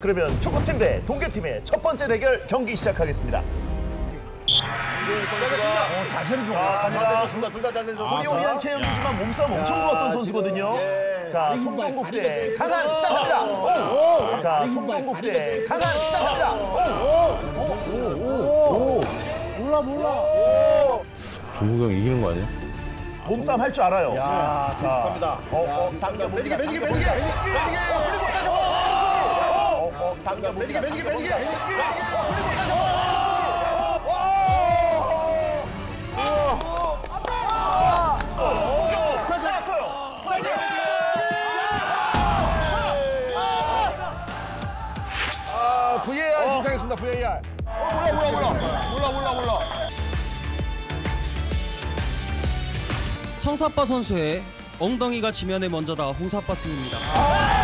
그러면 축구팀 대 동계팀의 첫 번째 대결 경기 시작하겠습니다. 시작했습니다. 어, 자세를 좋아. 자, 자, 자세 좋습니다. 둘다 자세 좋습니다. 호리호리한 체형이지만 몸싸움 엄청 좋았던 선수거든요. 예. 자, 송정국 대 강한 시작합니다. 오! 자, 송정국 대 강한 시작합니다. 오! 중국 형 이기는 거 아니야? 몸싸움 할 줄 알아요. 야, 비슷합니다. 어, 어, 당겨 매지게, 매지게, 매지게, 매지게, 당겨 VAR 신청했습니다. VAR. 청사빠 선수의 엉덩이가 지면에 먼저다 홍사빠 승입니다. 아,